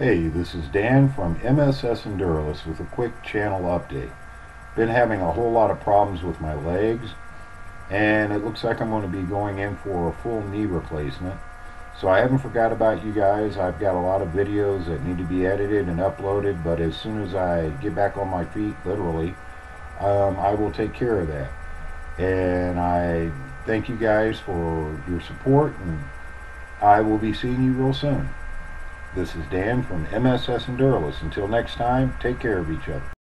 Hey, this is Dan from MSS Enduralist with a quick channel update. Been having a whole lot of problems with my legs and it looks like I'm going to be going in for a full knee replacement. So I haven't forgot about you guys. I've got a lot of videos that need to be edited and uploaded, but as soon as I get back on my feet, literally, um, I will take care of that. And I thank you guys for your support, and I will be seeing you real soon. This is Dan from MSS Enduralist. Until next time, take care of each other.